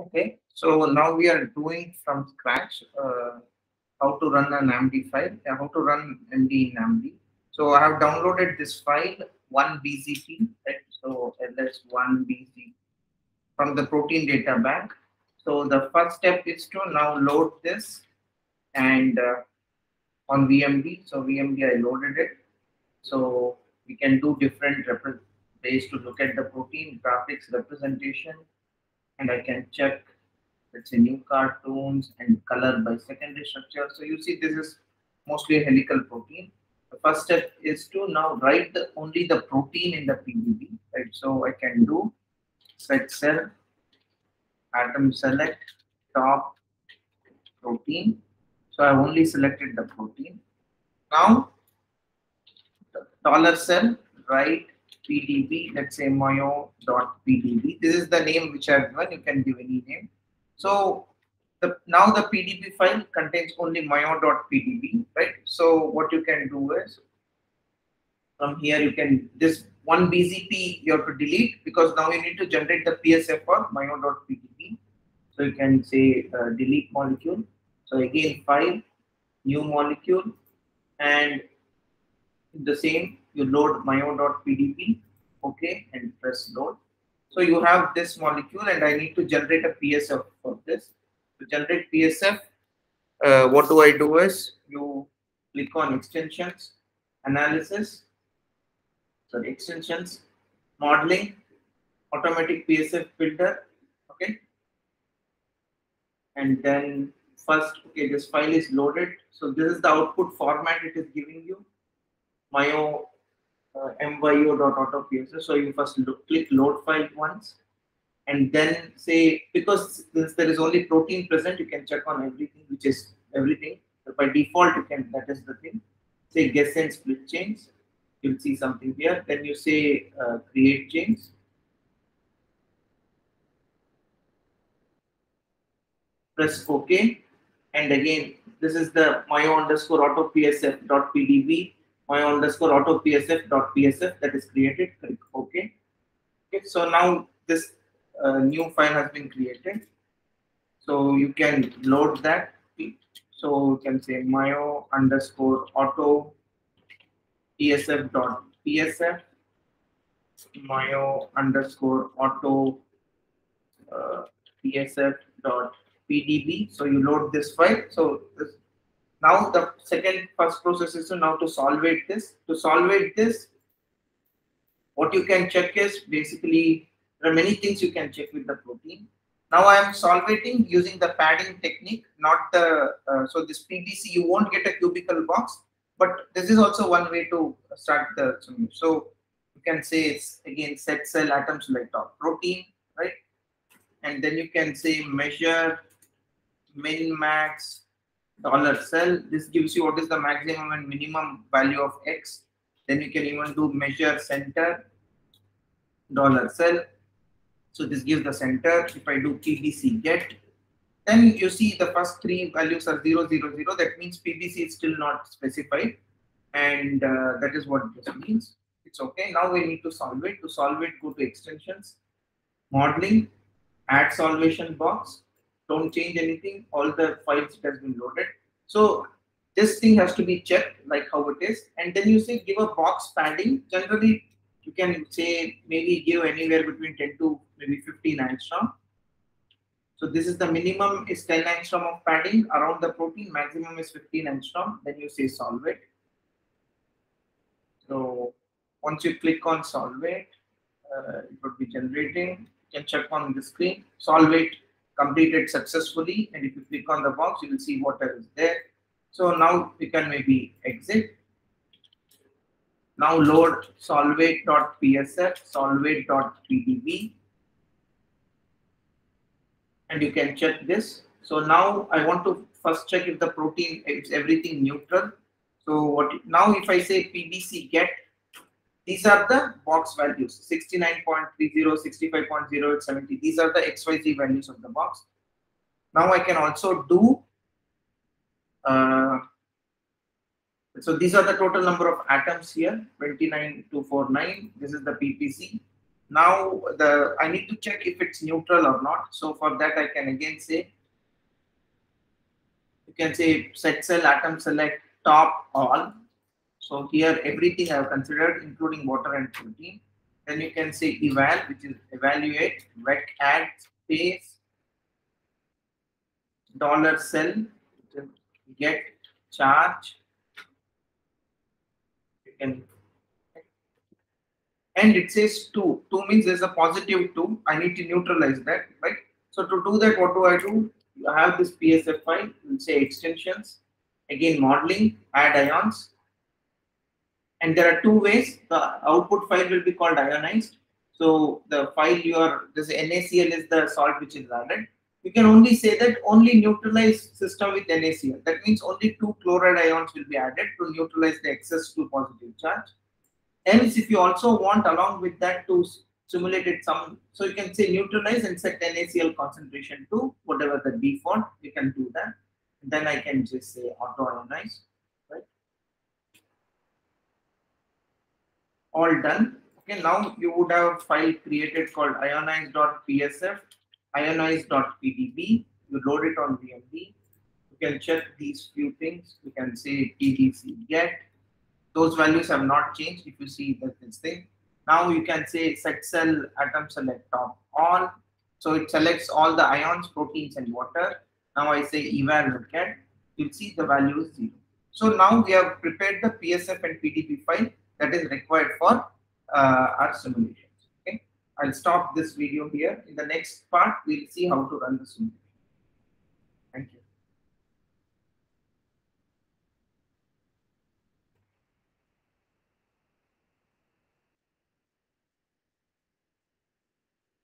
Okay, so now we are doing from scratch uh, how to run an AMD file, uh, how to run MD in NAMD. So I have downloaded this file, one BZP, right? So ls one BZP from the protein data bank. So the first step is to now load this and uh, on VMD. So VMD I loaded it. So we can do different ways to look at the protein graphics representation and I can check let's say new cartoons and color by secondary structure. So you see this is mostly a helical protein. The first step is to now write the, only the protein in the PDB, right? So I can do set cell, atom select, top protein. So I've only selected the protein. Now, the dollar cell, write pdb, let's say myo.pdb. This is the name which I've given. You can give any name. So the, now the pdb file contains only myo.pdb, right? So what you can do is from here you can this one BZP you have to delete because now you need to generate the PSF for myo.pdb. So you can say uh, delete molecule. So again file, new molecule, and the same you load myo.pdb okay and press load. So you have this molecule and i need to generate a psf for this. To generate psf uh, what do i do is you click on extensions analysis so extensions modeling automatic psf builder okay? And then first okay this file is loaded. So this is the output format it is giving you. Myo uh, myo.autopsf. So you first look, click load file once and then say, because since there is only protein present, you can check on everything, which is everything. So by default, you can, that is the thing. Say guess and split chains. You'll see something here. Then you say uh, create chains. Press OK. And again, this is the myo underscore auto psf dot pdb my underscore auto psf dot psf that is created. Click ok. Okay so now this uh, new file has been created. So you can load that. So you can say myo underscore auto psf dot psf myo underscore auto uh, psf dot pdb so you load this file. So this now the second first process is to now to solvate this. To solvate this, what you can check is basically there are many things you can check with the protein. Now I am solvating using the padding technique, not the uh, so this PBC you won't get a cubical box, but this is also one way to start the so you can say it's again set cell atoms like top protein, right? And then you can say measure min max dollar cell. This gives you what is the maximum and minimum value of X. Then you can even do measure center dollar cell. So this gives the center. If I do PBC get, then you see the first three values are 0, 0, 0. That means PBC is still not specified. And uh, that is what this means. It's okay. Now we need to solvate. To solvate, go to extensions, modeling, add solvation box, don't change anything. All the files it has been loaded. So this thing has to be checked like how it is. And then you say give a box padding. Generally you can say maybe give anywhere between 10 to maybe 15 angstrom so this is the minimum is 10 angstrom of padding. Around the protein maximum is 15 angstrom then you say solvate. So once you click on solvate uh, it would be generating. You can check on the screen. Solvate completed successfully. And if you click on the box, you will see what is there. So now we can maybe exit. Now load solvate.psf, solvate.pdb. And you can check this. So now I want to first check if the protein is everything neutral. So what now if I say pbc get these are the box values 69.30, 65.08, 70. These are the XYZ values of the box. Now I can also do, uh, so these are the total number of atoms here 29249. This is the PBC. now the I need to check if it's neutral or not. So for that I can again say you can say set cell atom select top all. So here everything I have considered including water and protein. Then you can say eval which is evaluate vec add space dollar cell get charge. You can and it says 2 2 means there's a positive 2 i need to neutralize that right? So to do that what do i do? You have this psf file. We'll say extensions. Again modeling add ions and there are two ways the output file will be called ionized so the file you are this nacl is the salt which is added you can only say that only neutralize system with NaCl. That means only two chloride ions will be added to neutralize the excess two positive charge. Else, if you also want along with that to simulate it some, so you can say neutralize and set NaCl concentration to whatever the default, you can do that. Then I can just say auto ionize, All done. Okay, now you would have a file created called ionize.psf ionize.pdb, you load it on VMD. You can check these few things. You can say TDC get. Those values have not changed if you see that this thing. Now you can say set cell atom select top all. So it selects all the ions, proteins, and water. Now I say eval look at, you'll see the value is zero. So now we have prepared the PSF and PDB file that is required for uh, our simulation. I'll stop this video here. In the next part, we'll see how to run the simulation.